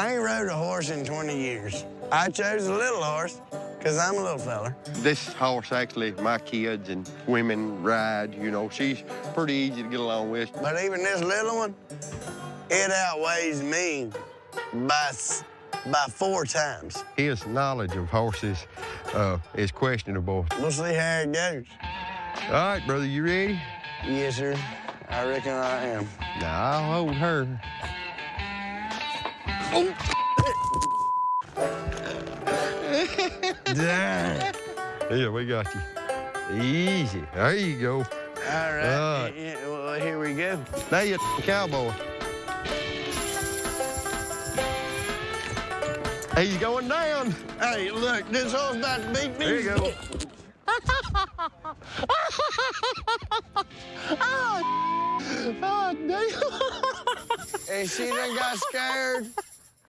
I ain't rode a horse in 20 years. I chose a little horse because I'm a little feller. This horse actually, my kids and women ride, you know. She's pretty easy to get along with. But even this little one, it outweighs me by, by four times. His knowledge of horses uh, is questionable. We'll see how it goes. All right, brother, you ready? Yes, sir. I reckon I am. Now, I'll hold her. Yeah, we got you. Easy. There you go. All right. Right. Yeah, well, here we go. Now you're cowboy. He's going down. Hey, look, this horse about to beat me. There you go. Oh, oh, and she done got scared.